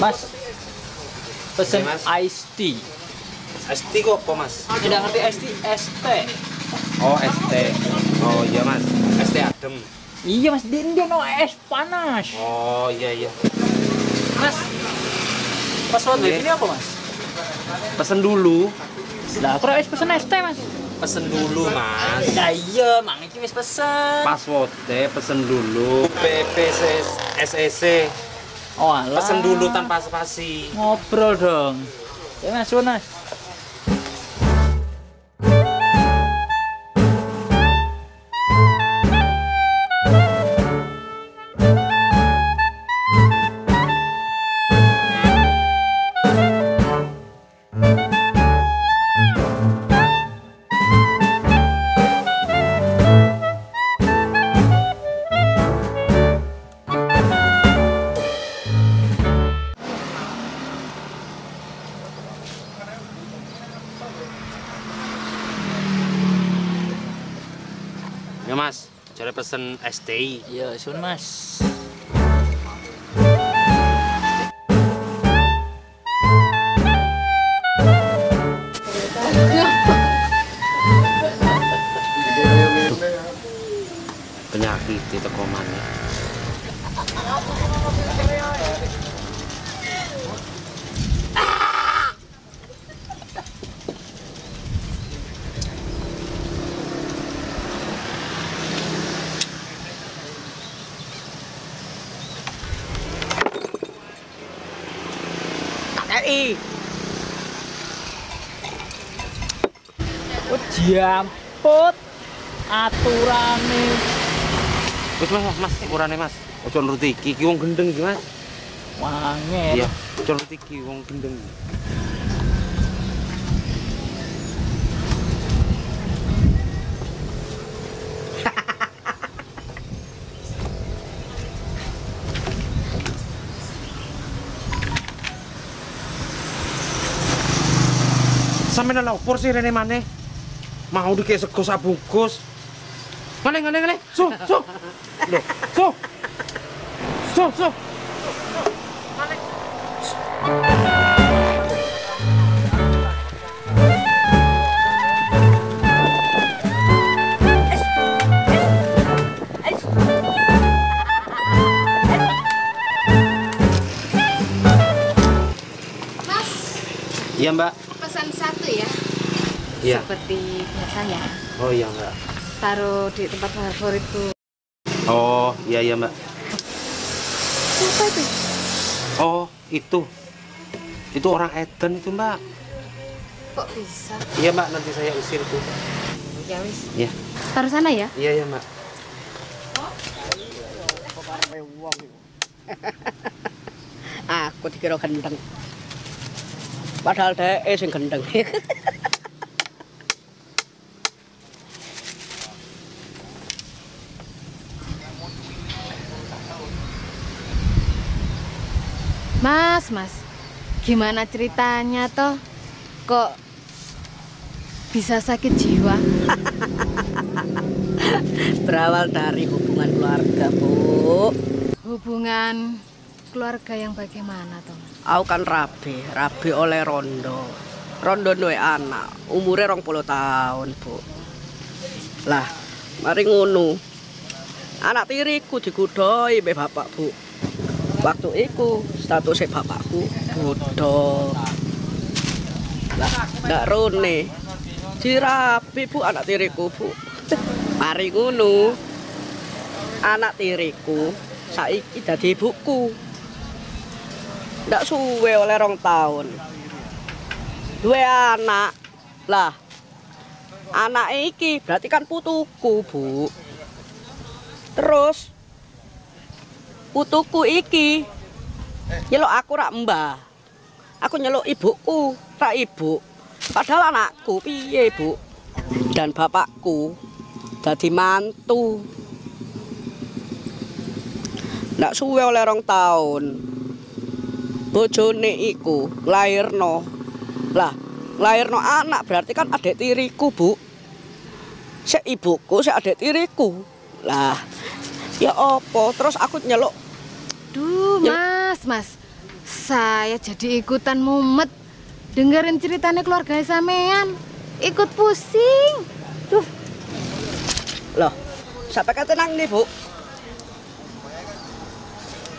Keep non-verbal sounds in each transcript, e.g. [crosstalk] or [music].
Pesen Mas. iced tea. ST kok apa mas? Tidak ngerti iced tea, ST. Oh ST. Oh iya mas. ST adem. Iya mas, dia, dia no es panas. Oh iya iya. Mas, password Iya. ini apa mas? Pesen dulu. Lah, aku es pesen ST mas. Pesen dulu mas. Lah iya, mang iki wis pesen. Passwordnya pesen dulu. PPC SEC. Oh alah. Pesen dulu tanpa spasi. Ngobrol dong. Ya mas, mas. Ya mas. Jadi pesen STI. Iya, suwun mas. Penyakit itu komannya. KI. Oh, jamput aturane. Wis mas, mas, ukurane mas. Ojo nuruti iki, wong gendeng iki mas. Wangen. Iya, ojo nuruti iki wong gendeng. Sampe nang opor sih rene maneh. Mau dikek sego sak bungkus. Ngale ngale ngale. Su, su. Loh, su. Su, su. Mas, Iya, Mbak. Pesan satu ya. Iya. Seperti biasanya. Oh iya, Mbak. Taruh di tempat favoritku. Oh, iya iya, Mbak. Siapa itu? Oh, itu. Itu orang Eden itu, Mbak. Kok bisa? Iya, Mbak, nanti saya usir tuh. Ya wis. Iya. Taruh sana ya. Iya, iya, Mbak. aku dikira gendeng padahal dhek sing gendeng Mas, Mas. Gimana ceritanya toh? Kok bisa sakit jiwa? [laughs] berawal dari hubungan keluarga bu Hubungan keluarga yang bagaimana toh? Aku kan rabi rabi oleh rondo. Rondo duwe anak rong puluh tahun bu. Lah mari ngono. Anak tiriku digudoi be bapak bu. Waktu iku statusnya bapakku bodoh lah ndak rone. Dirabi bu anak tiriku bu. [laughs] Mari ngono. Anak tiriku saiki dadi ibuku ndak suwe oleh rong tahun dua anak. Lah anak iki berarti kan putuku bu. Terus putuku iki nyeluk aku rak mbah. Aku nyeluk ibuku rak ibu. Padahal anakku piye bu? Dan bapakku dadi mantu. Ndak suwe oleh rong tahun bojone iku lairno lah lairno anak berarti kan adik tiriku bu sik ibuku sik adik tiriku lah ya opo terus aku nyeluk Duh, Ya. Mas, Mas. saya jadi ikutan mumet dengerin ceritanya keluarga sampean. Ikut pusing. Duh, Loh, sampai kata nang nih, Bu.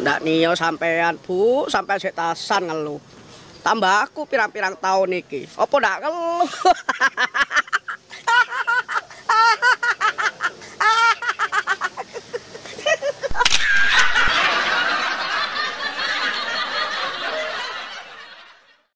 Ndak niyo sampean, Bu, sampai sik tasan ngeluh. Tambah aku pirang-pirang tahun iki. Apa ndak ngeluh? [laughs]